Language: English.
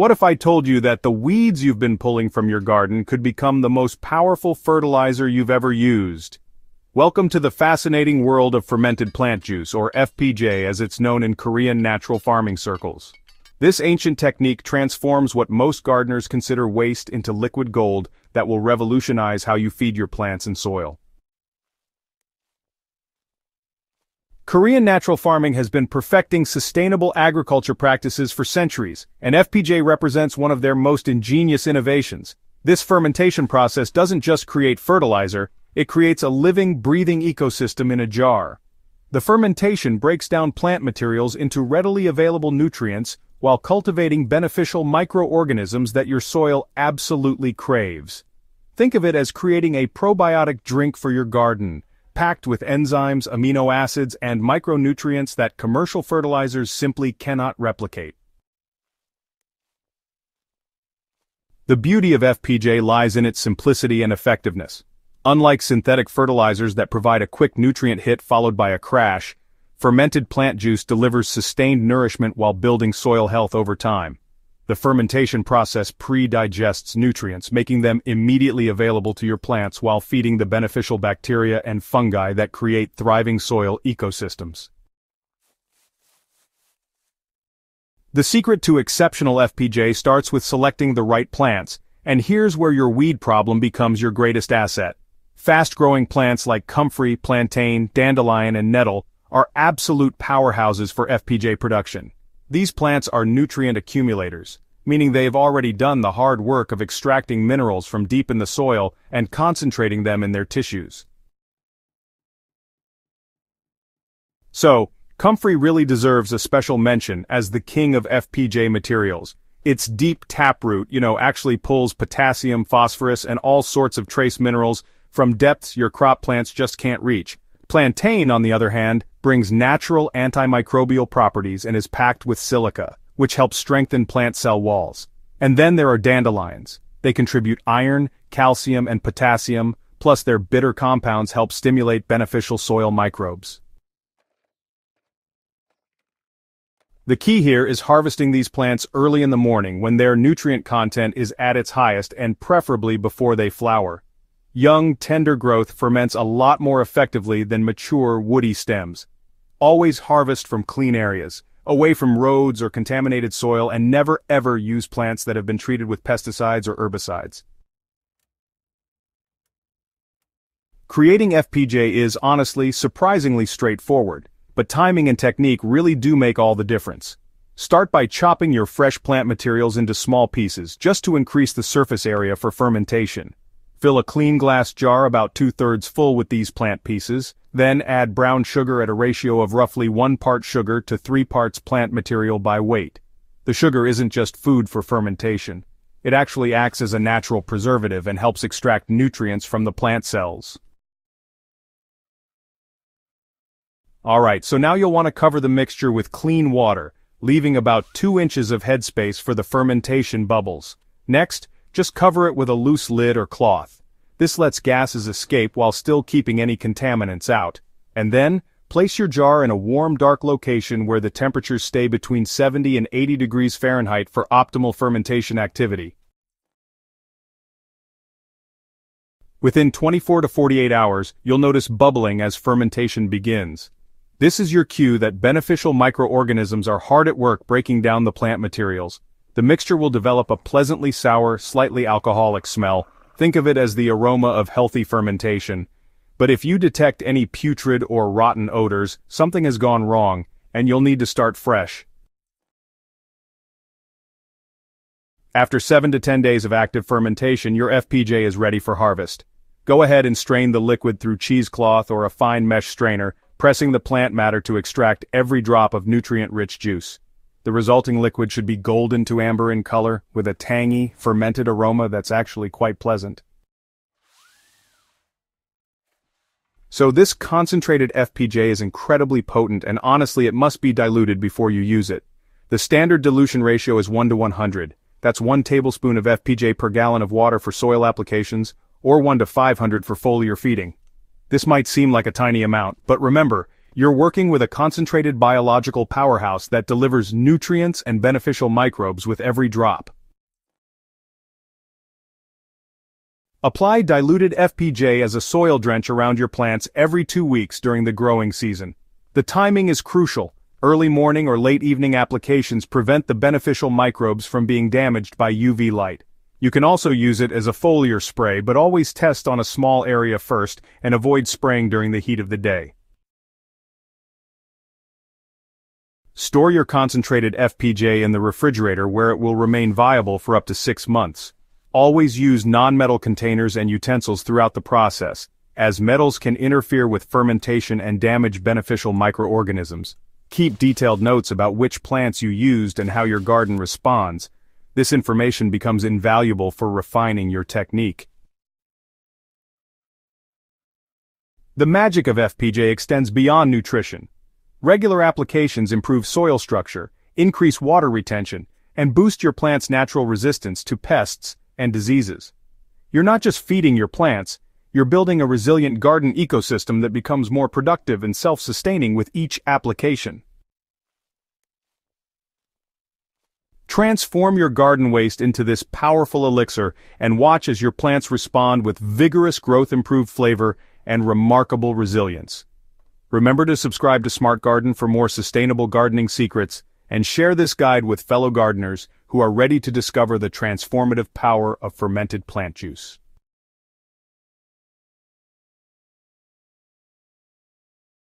What if I told you that the weeds you've been pulling from your garden could become the most powerful fertilizer you've ever used? Welcome to the fascinating world of fermented plant juice, or FPJ as it's known in Korean natural farming circles. This ancient technique transforms what most gardeners consider waste into liquid gold that will revolutionize how you feed your plants and soil. Korean natural farming has been perfecting sustainable agriculture practices for centuries, and FPJ represents one of their most ingenious innovations. This fermentation process doesn't just create fertilizer, it creates a living, breathing ecosystem in a jar. The fermentation breaks down plant materials into readily available nutrients while cultivating beneficial microorganisms that your soil absolutely craves. Think of it as creating a probiotic drink for your garden, packed with enzymes, amino acids, and micronutrients that commercial fertilizers simply cannot replicate. The beauty of FPJ lies in its simplicity and effectiveness. Unlike synthetic fertilizers that provide a quick nutrient hit followed by a crash, fermented plant juice delivers sustained nourishment while building soil health over time. The fermentation process pre-digests nutrients, making them immediately available to your plants while feeding the beneficial bacteria and fungi that create thriving soil ecosystems. The secret to exceptional FPJ starts with selecting the right plants, and here's where your weed problem becomes your greatest asset. Fast-growing plants like comfrey, plantain, dandelion, and nettle are absolute powerhouses for FPJ production. These plants are nutrient accumulators, meaning they've already done the hard work of extracting minerals from deep in the soil and concentrating them in their tissues. So, comfrey really deserves a special mention as the king of FPJ materials. Its deep taproot, you know, actually pulls potassium, phosphorus, and all sorts of trace minerals from depths your crop plants just can't reach. Plantain, on the other hand, brings natural antimicrobial properties and is packed with silica, which helps strengthen plant cell walls. And then there are dandelions. They contribute iron, calcium, and potassium, plus their bitter compounds help stimulate beneficial soil microbes. The key here is harvesting these plants early in the morning when their nutrient content is at its highest and preferably before they flower. Young, tender growth ferments a lot more effectively than mature, woody stems. Always harvest from clean areas, away from roads or contaminated soil and never ever use plants that have been treated with pesticides or herbicides. Creating FPJ is honestly surprisingly straightforward, but timing and technique really do make all the difference. Start by chopping your fresh plant materials into small pieces just to increase the surface area for fermentation. Fill a clean glass jar about two-thirds full with these plant pieces, then add brown sugar at a ratio of roughly one part sugar to three parts plant material by weight. The sugar isn't just food for fermentation. It actually acts as a natural preservative and helps extract nutrients from the plant cells. Alright, so now you'll want to cover the mixture with clean water, leaving about 2 inches of headspace for the fermentation bubbles. Next, just cover it with a loose lid or cloth. This lets gases escape while still keeping any contaminants out. And then, place your jar in a warm dark location where the temperatures stay between 70 and 80 degrees Fahrenheit for optimal fermentation activity. Within 24 to 48 hours, you'll notice bubbling as fermentation begins. This is your cue that beneficial microorganisms are hard at work breaking down the plant materials, the mixture will develop a pleasantly sour, slightly alcoholic smell. Think of it as the aroma of healthy fermentation. But if you detect any putrid or rotten odors, something has gone wrong, and you'll need to start fresh. After 7 to 10 days of active fermentation, your FPJ is ready for harvest. Go ahead and strain the liquid through cheesecloth or a fine mesh strainer, pressing the plant matter to extract every drop of nutrient-rich juice. The resulting liquid should be golden to amber in color, with a tangy, fermented aroma that's actually quite pleasant. So this concentrated FPJ is incredibly potent and honestly it must be diluted before you use it. The standard dilution ratio is 1 to 100. That's 1 tablespoon of FPJ per gallon of water for soil applications, or 1 to 500 for foliar feeding. This might seem like a tiny amount, but remember, you're working with a concentrated biological powerhouse that delivers nutrients and beneficial microbes with every drop. Apply diluted FPJ as a soil drench around your plants every two weeks during the growing season. The timing is crucial. Early morning or late evening applications prevent the beneficial microbes from being damaged by UV light. You can also use it as a foliar spray but always test on a small area first and avoid spraying during the heat of the day. Store your concentrated FPJ in the refrigerator where it will remain viable for up to six months. Always use non-metal containers and utensils throughout the process, as metals can interfere with fermentation and damage beneficial microorganisms. Keep detailed notes about which plants you used and how your garden responds. This information becomes invaluable for refining your technique. The magic of FPJ extends beyond nutrition. Regular applications improve soil structure, increase water retention, and boost your plant's natural resistance to pests and diseases. You're not just feeding your plants, you're building a resilient garden ecosystem that becomes more productive and self-sustaining with each application. Transform your garden waste into this powerful elixir and watch as your plants respond with vigorous growth-improved flavor and remarkable resilience. Remember to subscribe to Smart Garden for more sustainable gardening secrets and share this guide with fellow gardeners who are ready to discover the transformative power of fermented plant juice.